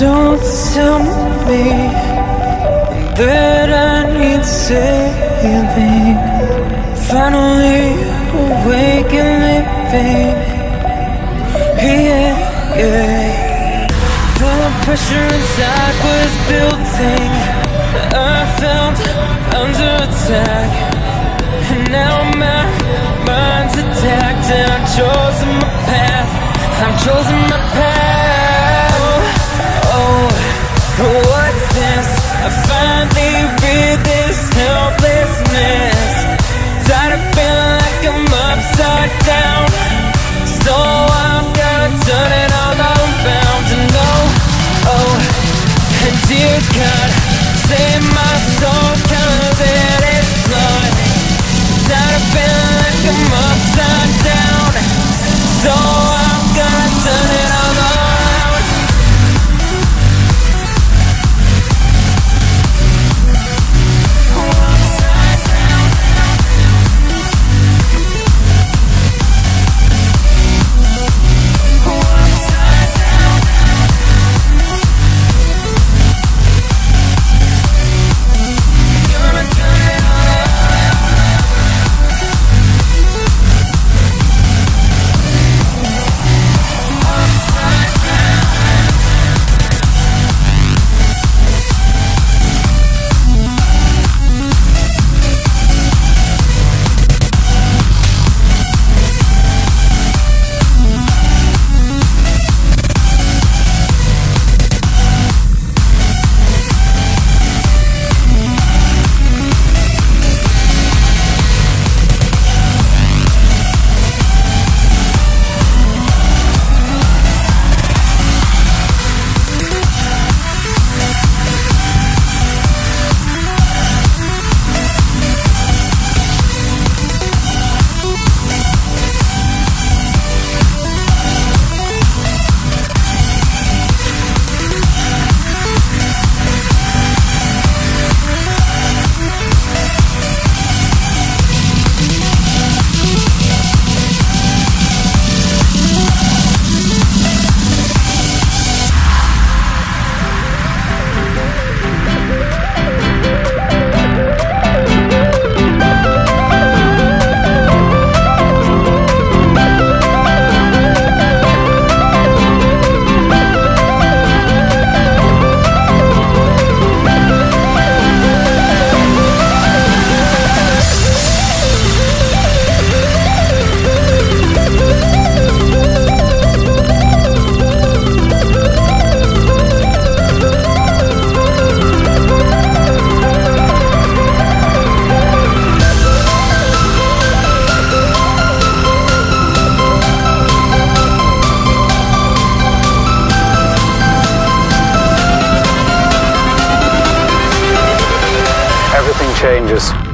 don't tell me that I need saving. Finally awake and living. Yeah, yeah. The pressure inside was building. I felt under attack. And now my mind's attacked. And I've chosen my path. I've chosen my path. Oh, what's this? I finally read this helplessness. Tired of feeling like I'm upside down. So I'm gonna turn it all around and oh, oh, and dear God, save my soul cause it is flawed. Tired of feeling like I'm upside down. So changes.